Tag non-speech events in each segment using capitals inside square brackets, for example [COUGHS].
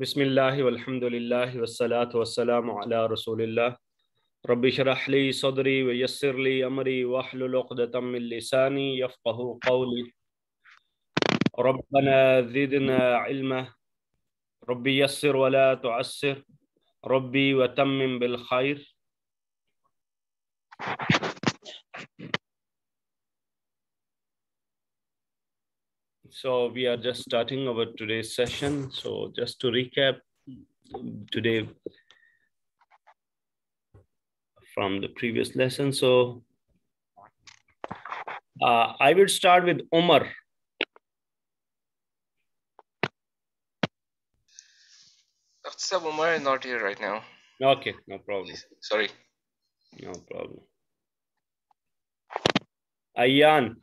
بسم الله والحمد لله والصلاة والسلام على رسول الله. رب اشرح لي صدري ويسر لي أمري واحلل عقدة من لساني يفقه قولي. ربنا زدنا علما. ربي يسر ولا تعسر. ربي وتمم بالخير. So we are just starting our today's session. So just to recap today from the previous lesson. So uh, I will start with Omar. Dr. Umar is not here right now. Okay, no problem. Sorry. No problem. Ayan.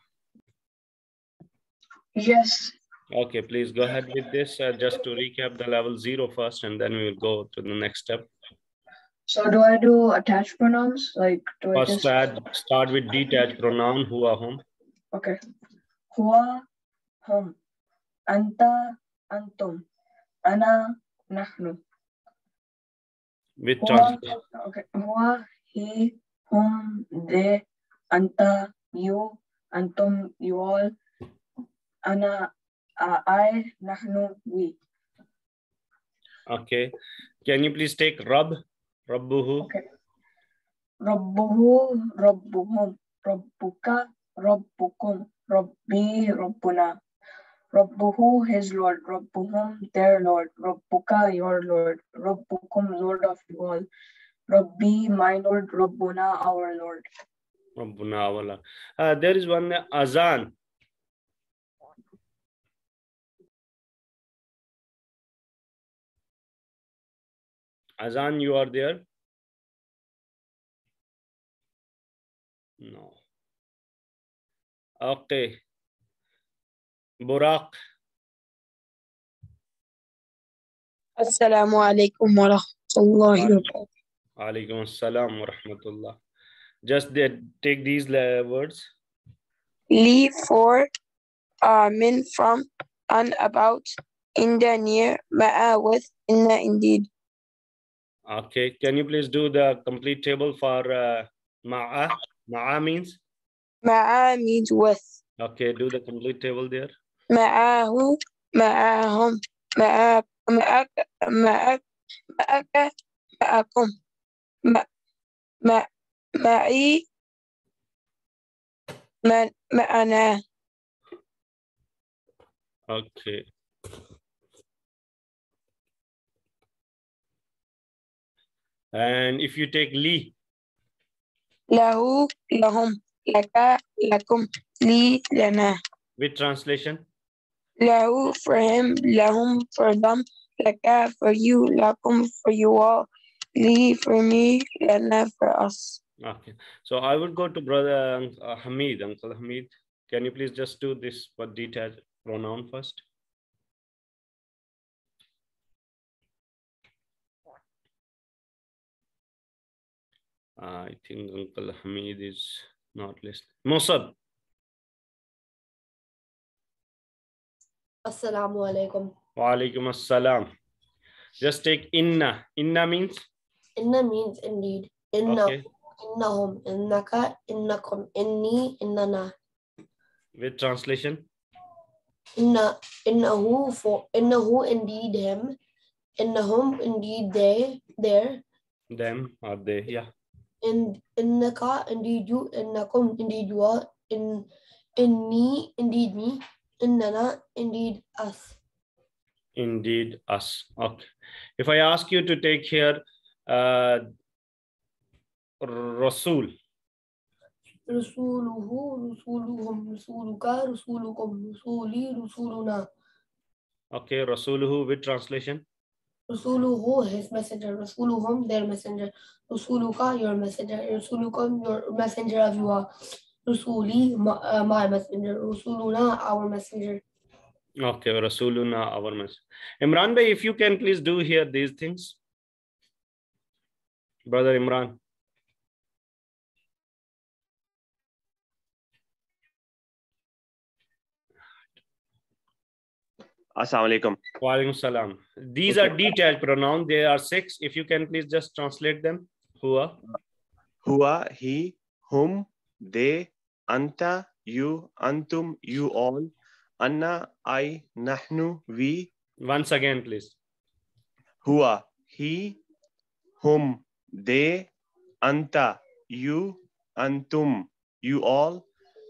Yes. Okay, please go ahead with this. Uh, just to recap the level zero first, and then we will go to the next step. So do I do attached pronouns? Like do I First, just add, start with detached pronoun, hua, hum. okay. Huwa hum. Anta antum. Ana nahnu. With translation. okay. Huwa he hum they anta you antum you all ana uh, I nahnu we. Okay. Can you please take Rab? Rabbuhu. Okay. Rabbuhu rabbuhum. Rabbuka rabbukum. Rabbi rabbuna. Rabbuhu his Lord. Rabbuhum their Lord. Rabbuka your Lord. Rabbukum Lord of you all. Rabbi my Lord. Rabbuna our Lord. Rabbuna wala. Uh, there is one uh, azan. Azan, you are there? No. Okay. Burak. Assalamu alaikum wa rahmatullahi wa barakatuh. Alaikum assalam wa rahmatullah. Just take these words. Leave for uh, min from and about in the near ma'a with inna indeed. Okay. Can you please do the complete table for uh, ma'a? Ma'a means? ma'a means with Okay, do the complete table there. ma'ahu ma'ahum ma'a ma'ak ma'ak ma'aka ma'akum ma- ma- ma'i ma- ma'ana Okay. And if you take li, lahu lahum laka lakum li lana with translation, Lahu for him, lahum for them, laka for you, lakum for you all, li for me, lana for us. okay. So I would go to brother uh, Hamid, Uncle Hamid. Can you please just do this for detached pronoun first? I think Uncle Hamid is not listening. Musab, Assalamu alaikum. wa alaikum assalam. Just take inna. Inna means? Inna means indeed. Inna, Okay. innahum, innaka, innakum, inni, innana. With translation? Inna, innahu for, innahu indeed him. Innahum indeed they, there. Them are they? Yeah. In, innaka indeed you, innakum indeed you are. In, inni indeed me. Innana indeed us. Indeed, us. Okay. If I ask you to take here uh, Rasul, Rasuluhu, Rasuluhum, Rasuluka, Rasulukum, Rasuli, Rasuluna. okay, Rasuluhu with translation. Rasuluhu, his messenger. Rasuluhum, their messenger. Rasuluka, your messenger. Rasulukum, your messenger of you are. Rasuli, my, uh, my messenger. Rasuluna, our messenger. Okay, Rasuluna, our message. Imran Bhai, if you can please do here these things. Brother Imran. Assalamu alaikum. Walaikum salam. These are detached pronouns. There are six. If you can please just translate them. Hua. Hua, he, whom, they, anta, you, antum, you all, anna, I, nahnu, we, Once again, please. Hua, he, whom, they, anta, you, antum, you all,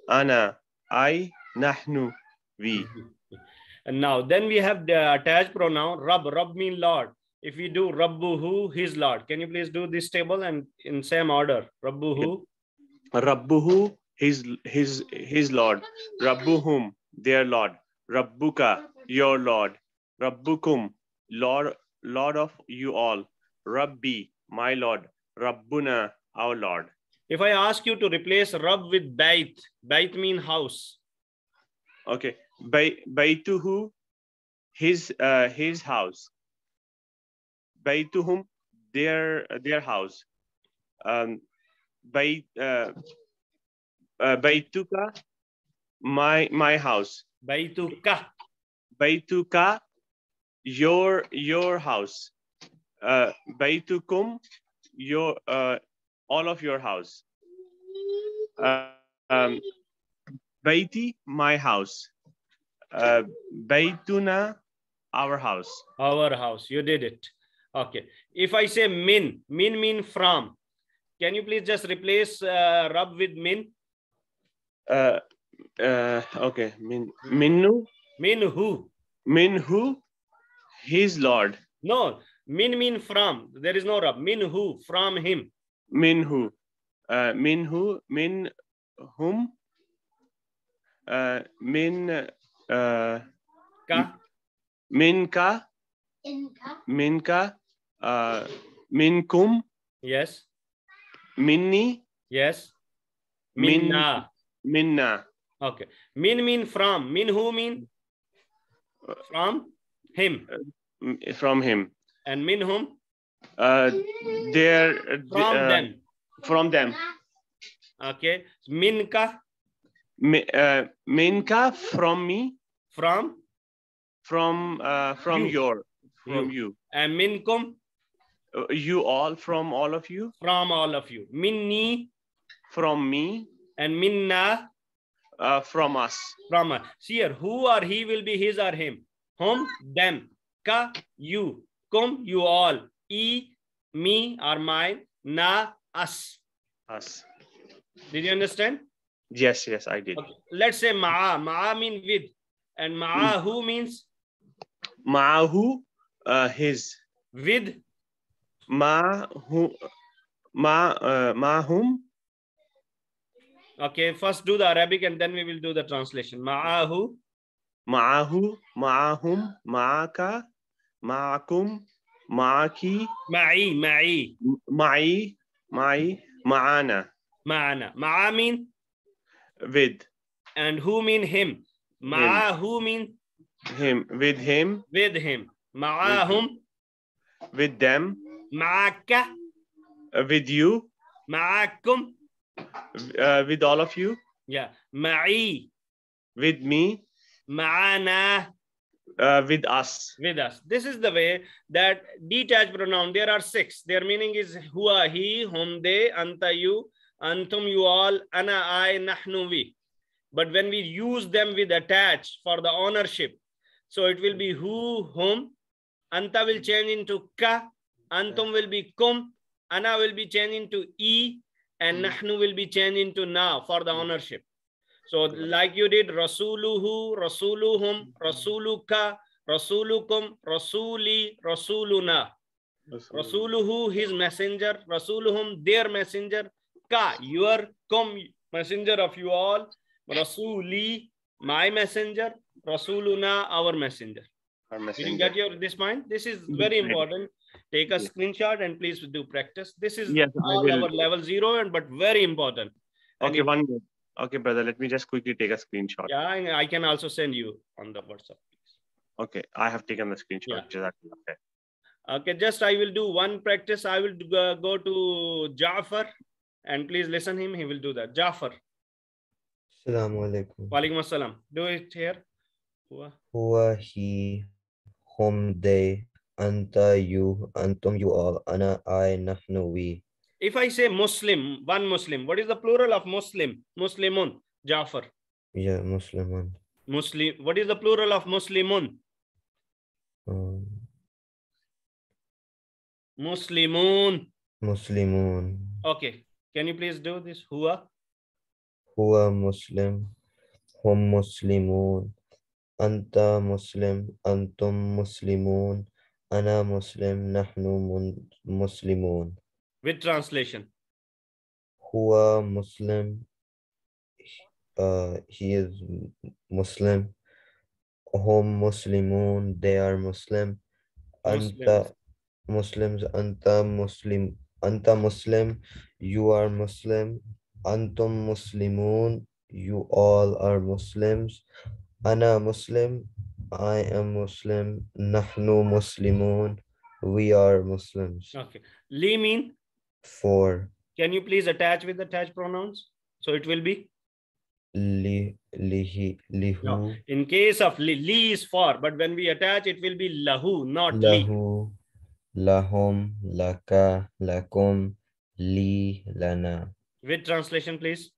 ana, I, nahnu, we. Mm-hmm. And now, then we have the attached pronoun Rab. Rab mean Lord. If we do Rabbuhu, his Lord. Can you please do this table and in same order? Rabbuhu, Rabbuhu, his, his, his Lord. Rabbuhum, their Lord. Rabbuka, your Lord. Rabbukum, Lord, Lord of you all. Rabbi, my Lord. Rabbuna, our Lord. If I ask you to replace Rab with Bait, Bait mean house. Okay. Bay, Baytuhu, his, uh, his house. Baytuhum, their, their house. Um, Bay, uh, uh, Baytuka, my, my house. Baituka. Baytuka, your your house. Uh, Baytukum, your uh, all of your house. Uh, um, Baiti, my house. Uh, Baytuna, our house. Our house. You did it. Okay. If I say min, min mean from. Can you please just replace uh, Rab with min? Uh, uh, okay. Min, minnu, Min who? minhu, his Lord. No. Min mean from. There is no rub. Min who? From him. Minhu, uh, minhu, min whom, uh, min, uh, Ka. minka, minka, uh, minkum, Yes. minni, Yes. Minna. minna, Okay. Min mean from. Min who mean? From him. m- from him. And min whom? Uh, there, From uh, them. From them. Okay. Minka. Uh, minka from me, From. from uh, from You. your, from You. you. And minkum. Uh, you all, from all of you, From all of you. Minni. from me, And minna. uh, from us. From us. See here. Who or he will be his or him? Whom? Them. Ka. You. Kum. You all. E. Me or mine. Na. Us. Us. Did you understand? Yes, yes, I did. Okay. Let's say ma'a. Ma'a mean with. And ma'a who means Ma'ahu, uh, his. with. Ma who ma uh, mahum Okay, first do the Arabic and then we will do the translation. Ma'ahu, ma'ahu ma'ahum ma'aka ma'akum ma'aki ma'i, ma'i, ma'i ma'i ma'ana ma'ana. Ma'a mean with and who mean him. Ma'a who mean him with him with him. Ma'ahum, with them. Ma'aka, with you. Ma'akum. uh, with all of you. Yeah, ma'i, with me. Ma'ana, uh, with us. With us. This is the way that detached pronoun, there are six. Their meaning is huwa, he, whom, they, anta, you, antum, you all, ana, I, nahnu, we. But when we use them with attach for the ownership, so it will be who, whom, anta will change into ka, antum will be kum, ana will be changed into e, and Mm. nahnu will be changed into na for the ownership. So like you did Rasuluhu, Rasuluhum, Rasuluka, Rasulukum, Rasuli, Rasuluna. Rasuluhu, his messenger, Rasuluhum, their messenger, Ka, your come messenger of you all, Rasuli, my messenger, Rasuluna, our messenger. our Did you get your this mind This is very important. Take a Yes. screenshot and please do practice. This is Yes, all our level zero and but very important. And okay if- one minute okay brother let me just quickly take a screenshot Yeah, and I can also send you on the WhatsApp. okay i have taken the screenshot Yeah. Jazakallah khair. Okay, just I will do one practice. I will do- uh, go to Jafar and please listen him he will do that. Jafar. Assalamu alaikum. Walaikum assalam. Do it here. Huwa huwa he hum they anta you antum you all ana i nahnu we. If i say muslim one muslim what is the plural of muslim? Muslimun. Jafar. Yeah muslimun. Muslim what is the plural of muslimun? Um, muslimun. Muslimun. Okay. Can you please do this? Hua? Hua Muslim. Hum Muslimun. Anta Muslim. Antum Muslimun. Ana Muslim. Nahnu Muslimun. With translation. Hua Muslim. Uh, he is Muslim. Hum Muslimun. They are Muslim. Anta Muslims. Anta Muslim. Anta Muslim, you are Muslim. Antum Muslimun, you all are Muslims. Ana Muslim, I am Muslim. Nahnu Muslimun, we are Muslims. Okay. Li mean? For. Can you please attach with attached pronouns? So it will be? Li, lihi, lihu. No. In case of li, li is for, but when we attach, it will be lahu, not lahu. li lahom, laka, lakum, li, lana. With translation, please.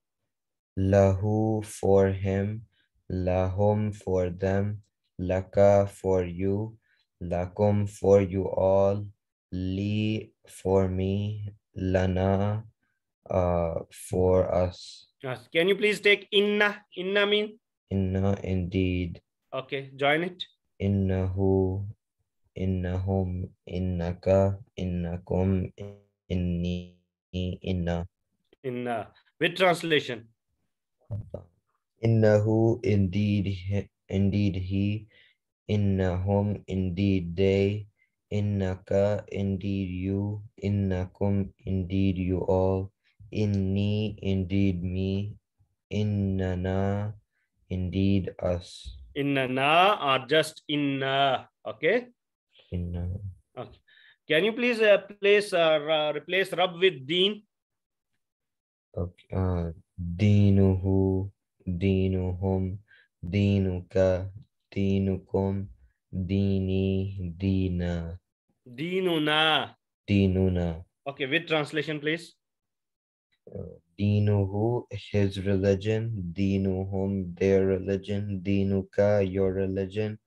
Lahu for him, lahom for them, laka for you, lakum for you all, li for me, lana uh, for us. Yes. Can you please take inna? Inna mean? Inna indeed. Okay, join it. Innahu, innahum, innaka, innakum, inni, inna. Inna. With translation. Innahu, indeed, indeed he, innahum, indeed they, innaka, indeed you, innakum, indeed you all, inni, indeed me, innana, indeed us. Innana are just inna, okay? in. Uh, okay. Can you please uh, place uh, replace "rub" with Deen? Okay. Uh, Deenuhu, Deenuhum, Deenuka, Deenukum, Deeni, Deena. Deenuna. Deenuna. Okay, with translation, please. Uh, Deenuhu, his religion, Deenuhum, their religion, Deenuka, your religion,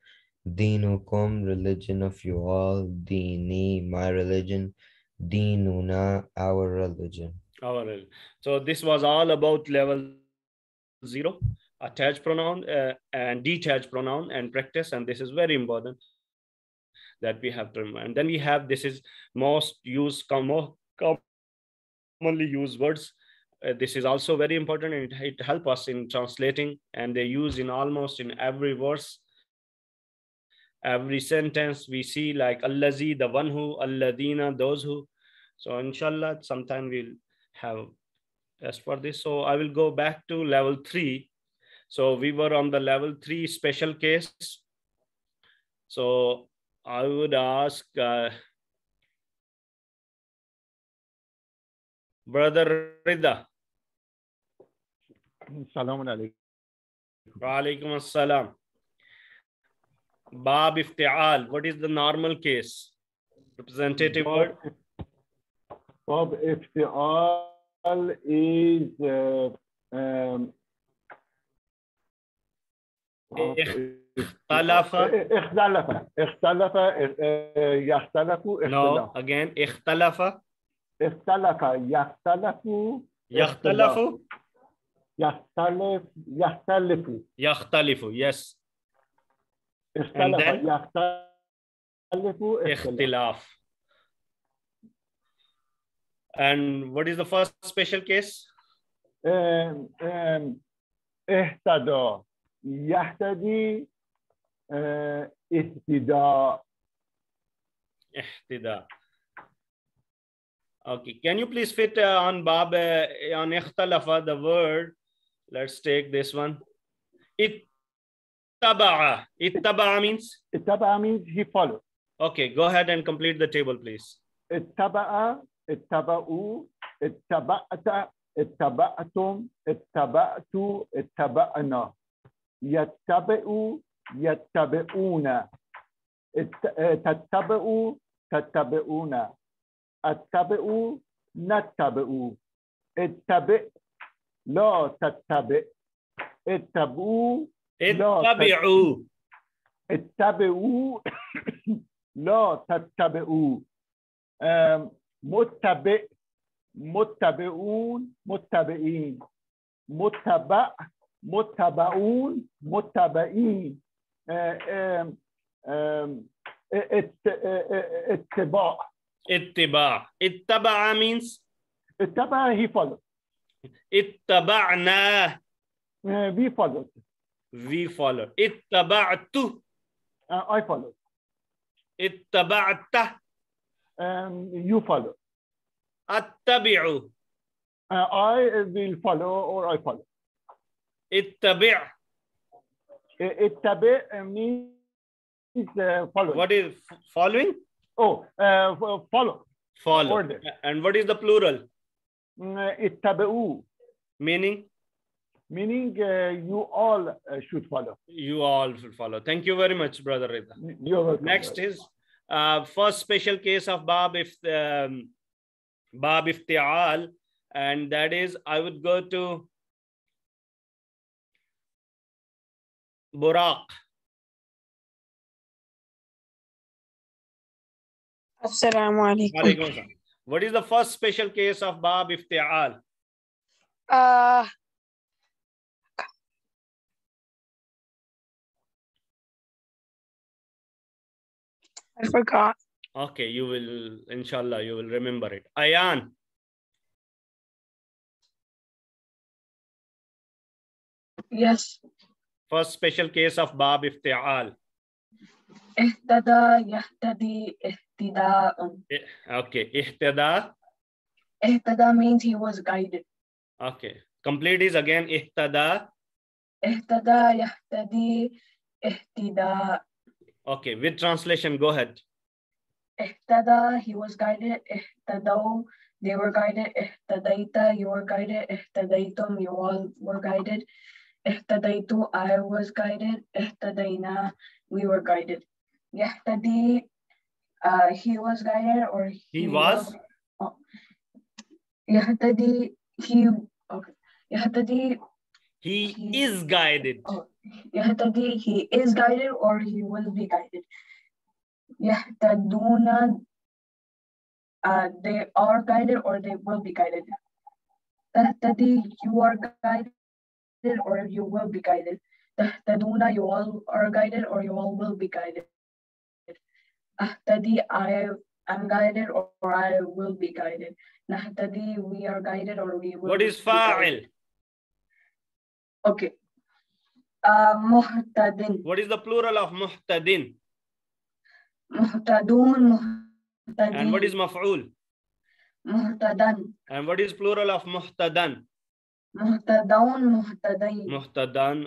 Dinukum, religion of you all. Dini, my religion. Dinuna, our religion. Our religion. So this was all about level zero, attached pronoun uh, and detached pronoun and practice. And this is very important that we have to remember. And then we have, this is most used, commonly used words. Uh, this is also very important and it, it us in translating and they use in almost in every verse every sentence we see like allazi the one who alladina those who. So inshallah sometime we'll have as for this. So i will go back to level 3 so we were on the level 3 special case. So i would ask uh, brother rida. Assalamu alaikum. Wa alaikum assalam. Bab iftial. What is the normal case? Representative word. باب افتعال is uh, um, اختلف. اختلف اختلف اه، يختلف No. اختلاف Again. اختلف. اختلف يختلف يختلف. يختلف يختلف يختلف. Yes. اختلف then? يختلف اختلاف اختلاف. And what is the first special case? ام، ام، اهتدى يهتدي اه، اهتداء احتداء. Okay. Can you please fit uh, on Bab uh, on ikhtalafa the word? Let's take this one. Ittaba'a. Ittaba'a means? اتبع means he followed Okay, go ahead and complete the table, please. اتبع اتبعوا اتبعت اتبعتم اتبعت اتبعنا يتبع يتبعون ات- آه، تتبعوا تتبعون اتبعوا نتبعوا اتبع لا تتبع اتبعوا لا اتبعوا اتبعوا. لا تتبعوا. [COUGHS] متبع متبعون متبعين. متبع متبعون متبعين. آه، اتباع. اتباع. اتبع means اتبع he followed. اتبعنا. Uh, we followed. We follow. Ittaba'tu. Uh, I follow. Ittaba'ta. Um, you follow. Attabi'u. Uh, I will follow or I follow. Ittabi'. Ittabi' uh, means uh, following. What is following? Oh, uh, follow. Follow. Order. And what is the plural? Mm, uh, ittabi'u. Meaning? Meaning uh, you all uh, should follow you all should follow thank you very much brother Rida. you're welcome next is uh, first special case of bab if um, bab iftial and that is i would go to buraq Assalamu alaikum. Walaikum assalam. what is the first special case of bab iftial Uh, I forgot. Okay, you will, inshallah, you will remember it. Ayan. Yes. First special case of Bab Ifti'al. Ihtada yahtadi ihtida. Um. Okay, ihtada. Ihtada means he was guided. Okay, complete is again ihtada. Ihtada yahtadi ihtida okay with translation go ahead Ihtada, he was guided. Ihtadaw, they were guided. Ihtadaita, you were guided. Ihtadaitum, you all were guided. Ihtadaitu, I was guided. Ihtadaina, we were guided. Yahtadi, uh, he was guided or He was? Oh. Yahtadi, he, okay. Yahtadi, he He- is guided Oh, Yahtadi, he is guided or he will be guided. Yahtaduna, uh, they are guided or they will be guided. Tahtadi, you are guided or you will be guided. Tahtaduna, you all are guided or you all will be guided. Ahtadi, I am guided or, I will be guided. Nahtadi, we are guided or we will what is guided. Okay. Uh, muhtadin. what is the plural of muhtadin Muhtadun, muhtadin. and what is maf'ul muhtadan? and what is plural of muhtadan Muhtadaun, muhtadain. muhtadan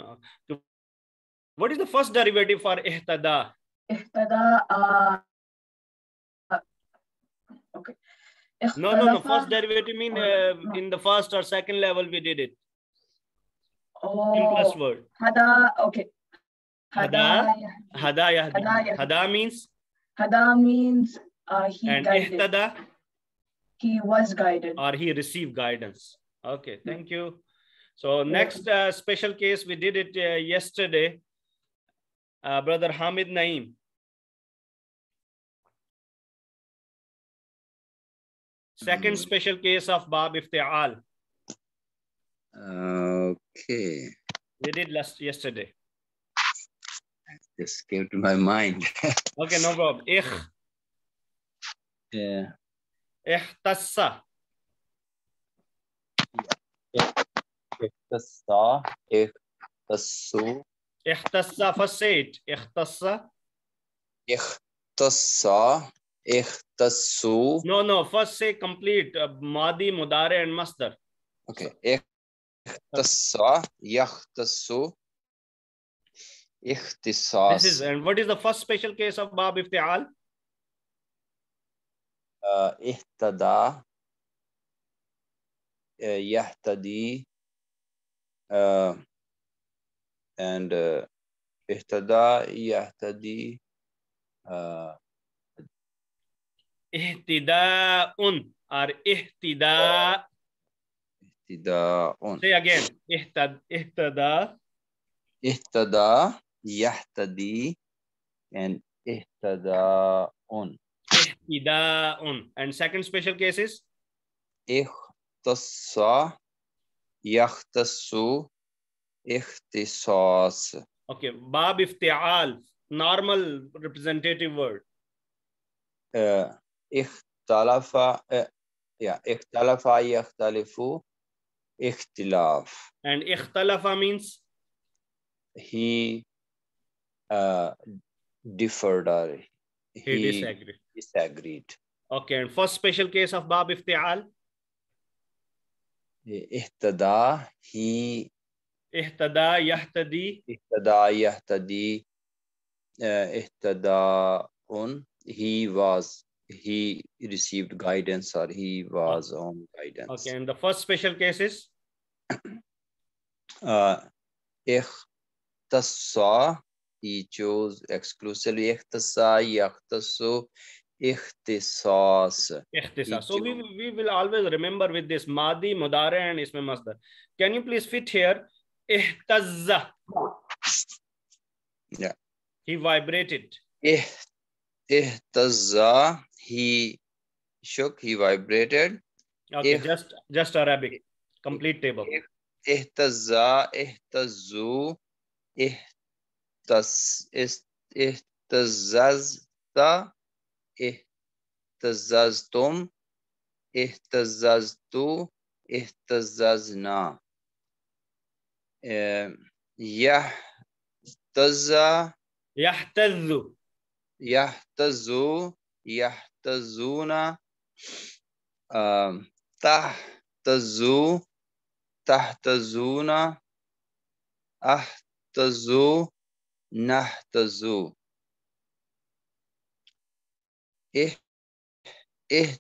what is the first derivative for ihtada Ihtada, uh, uh, okay. no no no first derivative mean uh, in the first or second level we did it simplest Oh, word hada, okay. Hada? Hada, hada yahdi Hada hada means hada means uh, he and guided. ihtada He was guided. or he received guidance. Okay, thank you. So next uh, special case, we did it uh, yesterday. Uh, Brother Hamid Naeem. Second Mm. special case of Bab Iftial. Okay. We did last yesterday. This came to my mind. [LAUGHS] okay, no problem. Ich. Yeah. Ihtassa. Ihtassa. Ihtassu. Ihtassa. First say it. Ihtassa. Ihtassa. Ihtassu. No, no. First say complete. Uh, Madi, Mudare, and Masdar. Okay. Ihtasa, Yahtasu, Ihtisas. This is, and what is the first special case of Bab Iftial? Uh, ihtada, uh, Yahtadi, uh, and uh, Ihtada, Yahtadi, uh, Ihtidaun or Ihtida اهتداء اهتداء say again اهتد اهتدى اهتدى يهتدي and اهتداء اهتداء and second special cases اختص يختص اختصاص okay باب افتعال normal representative word uh, اختلف uh, yeah, اختلف يختلف Ikhtilaf. And ikhtalafa means? He uh, differed or he, he disagreed. disagreed. Okay, and first special case of Bab Iftial? Ihtada, he. Ihtada, yahtadi. Ihtada, yahtadi. Uh, ihtada, un. He was he received guidance or he was on guidance okay and the first special cases uh, اختص he chose exclusively اختص يختص اختصاص اختصاص so we will, we will always remember with this madi mudare and isme masdar can you please fit here اهتز Yeah. he vibrated اه Ihtazza, he shook, he vibrated. Okay, if, just just Arabic. Complete table. Ihtazza, ihtazu, ihtaz, ihtazazta, ihtazaztum, ihtazaztu, ihtazazna. Yahtazza. Yahtazu. يهتز يهتز يهتز يهتزون آم، تهتزوا تهتزون اهتزوا نهتزوا إه إه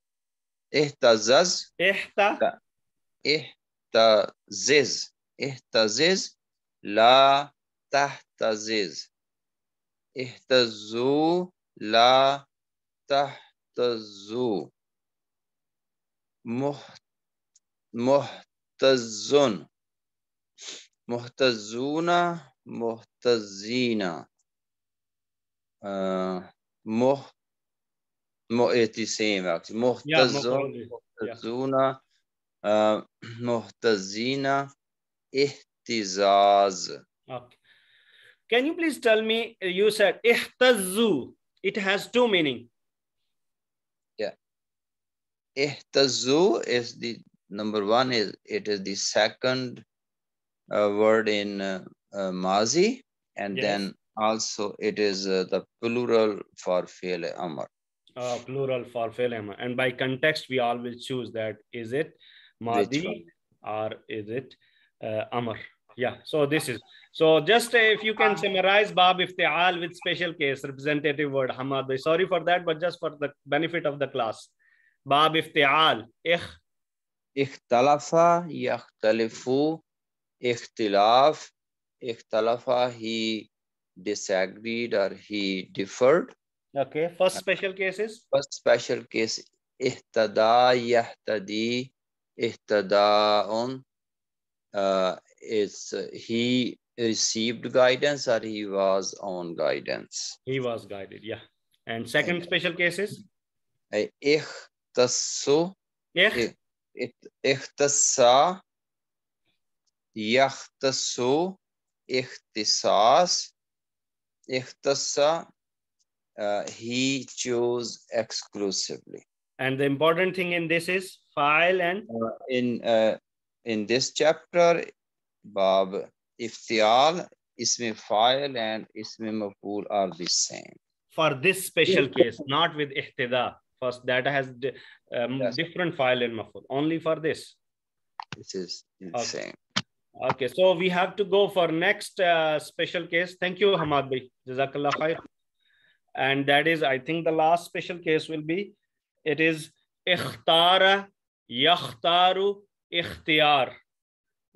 اهتزز احت اهتزز اهتزز لا. تهتزز اهتزوا La tahtazu. Muhtazun. Muhtazuna. Muhtazina. Uh, muh, muh, it's the same actually. Muhtazun. Muhtazuna. Uh, muhtazina. Ihtizaz. Okay. Can you please tell me, uh, you said ihtazu it has two meaning Yeah. Ihtazu is the number one is it is the second uh, word in uh, uh, Mazi and Yes. then also it is uh, the plural for Fi'l Amr. uh, plural for fi'l amr. and by context we always choose that is it madi or is it uh, amr yeah, so this is. So just uh, if you can um, summarize, Bab iftial with special case, representative word, Hamad. Sorry for that, but just for the benefit of the class. Bab iftial. Ikh. Ikhtalafa, yakhtalifu, ikhtilaf, ikhtalafa, he disagreed or he differed. Okay, first special case is? First special case, ihtada, yahtadi, ihtada'un, uh, is uh, he received guidance or he was on guidance? He was guided, yeah. And second yeah. special case is? Ikhtasu. Ikhtasa. Yahtasu. Ikhtisas. Ikhtasa. Uh, he chose exclusively. And the important thing in this is fa'il and? Uh, in, uh, in this chapter, Bab Iftial, Ismi Fa'il, and Ismi Maful are the same. for this special case, not with ihtida. First, that has um, Yes. different fa'il in maful. Only for this. This is the Okay. same. Okay, so we have to go for next uh, special case. Thank you, Hamad Bhai. Jazakallah khair. And that is, I think the last special case will be, it is ikhtara, yakhtaru, ikhtiyar.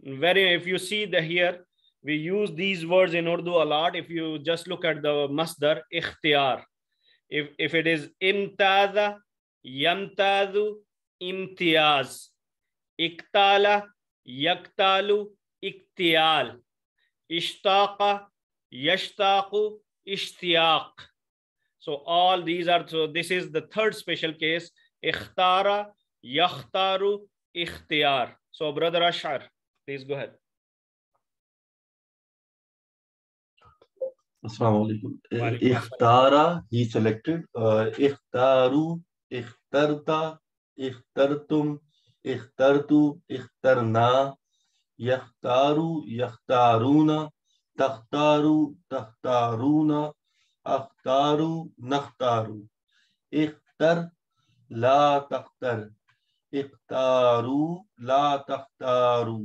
Very, if you see the here, we use these words in Urdu a lot. If you just look at the masdar, ikhtiyar. If, if it is imtaza, yamtazu, imtiyaz. Iktala, yaktalu, iktiyal. Ishtaqa, yashtaqu, ishtiyaq. So all these are, so this is the third special case. Ikhtara, yakhtaru, ikhtiyar. So brother Ashar, please go ahead. Assalamu alaikum. Walaikum Ikhtara, he selected. Uh, ikhtaru, ikhtarta, ikhtartum, ikhtartu, ikhtarna, yakhtaru, yakhtaruna, takhtaru, takhtaruna, akhtaru, nakhtaru. Ikhtar, la takhtar. Ikhtaru, la takhtaru.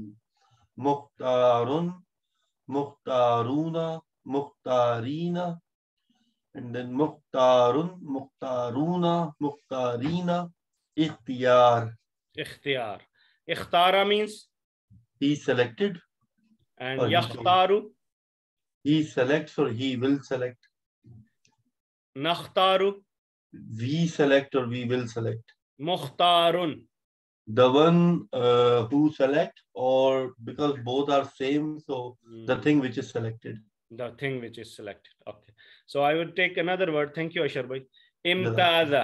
Mukhtarun, mukhtaruna, mukhtarina, and then mukhtarun, mukhtaruna, mukhtarina, ikhtiyar. Ikhtiyar. Ikhtara means He selected, and he yakhtaru, he selects or he will select. nakhtaru, We select or we will select. mukhtarun. The one uh, who select or because both are same, so the Hmm. thing which is selected. the thing which is selected. Okay. So I would take another word. Thank you, Ashar bhai. Imtaza.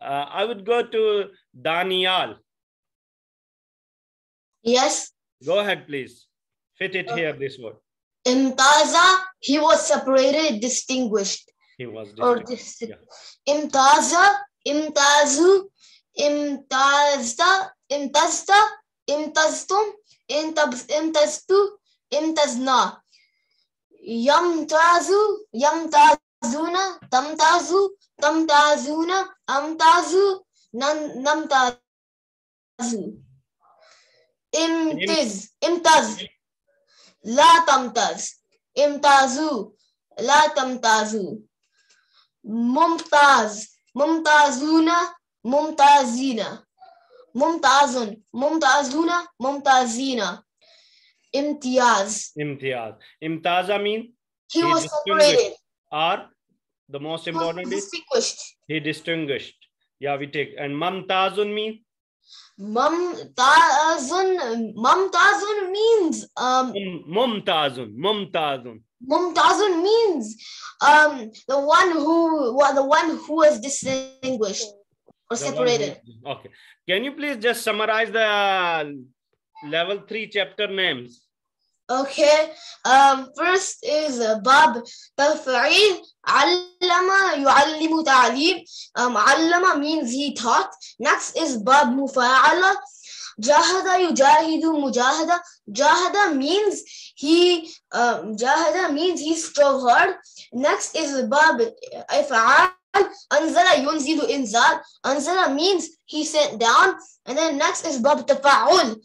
Uh, I would go to Daniel. Yes. Go ahead, please. Fit it here, this word. Imtaza, he was separated, distinguished. He was Or distinguished. dis- Imtaza, imtazu, imtazta, imtazta, imtaztum, imtabz, imtaztu, imtazna. Yamtazu, yamtazuna, tamtazu, tamtazuna, amtazu, nam, namtazu. Imtiz, imtaz. لا تمتاز امتازوا لا تمتازوا ممتاز ممتازون ممتازين ممتاز ممتازون ممتازين امتياز Imtiaz. Imtaza mean he He was distinguished. separated or the most he was important is distinguished he distinguished. Yeah, we take. And Mamtazun mean ممتازون ممتازون means um Mum- Mumtazun. Mumtazun. ممتازون means um the one who well, the one who was distinguished or The one separated Okay. Can you please just summarize the level three chapter names? Okay. Um, first is uh, Bab Taf'il. Allama yu'allimu ta'lim. Um, allama means he taught. Next is Bab Mufa'ala. Jahada yujahidu mujahada. Jahada means he, um, jahada means he strove hard. Next is Bab If'al. Anzala yunzilu inzal. Anzala means he sent down. And then next is Bab Tafa'ul.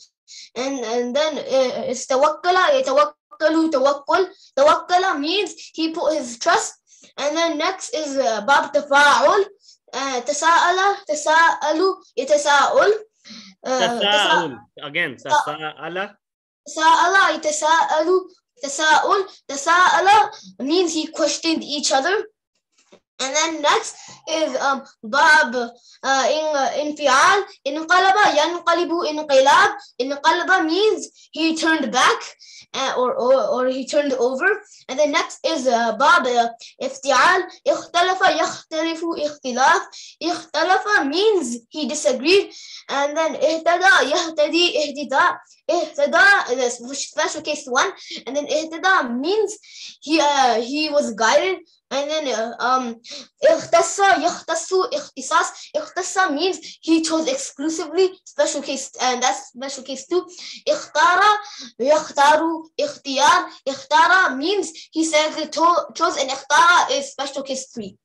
and and then uh, it's tawakkala yatawakkalu tawakkul tawakkala means he put his trust and then next is uh, bab tafa'ul uh, tasa'ala tasa'alu yatasa'ul uh, Tasa'ul. Again, tasa'ala. tasa'ala yatasa'alu tasa'ul tasa'ala means he questioned each other and then next is um bab uh, in uh, infial inqalaba yanqalibu inqilab. Inqalaba means he turned back uh, or, or or he turned over. And then next is uh, iftial. Ikhtalafa yakhtalifu ikhtilaf. Ikhtalafa means he disagreed. And then ihtada yahtadi ihtida ihtada is special case one and then ihtada means he uh, he was guided and then uh, um ikhtassa yakhtassu ikhtisas ikhtassa means he chose exclusively special case and that's special case two ikhtara yakhtaru ikhtiyar ikhtara means he said he to- chose and ikhtara is special case three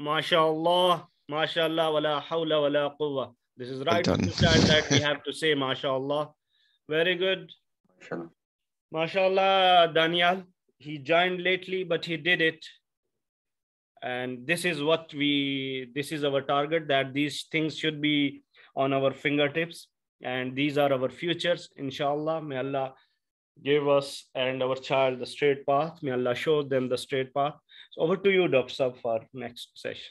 MashaAllah. MashaAllah. Wala hawla wala quwwa. This is right done. understand that we have to say MashaAllah. Very good. MashaAllah, Daniel. He joined lately, but he did it. And this is what we, this is our target that these things should be on our fingertips. And these are our futures, inshallah. May Allah give us and our child the straight path. May Allah show them the straight path. So over to you, Dr. Sab, for next session.